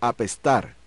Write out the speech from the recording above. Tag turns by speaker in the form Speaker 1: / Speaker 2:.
Speaker 1: apestar.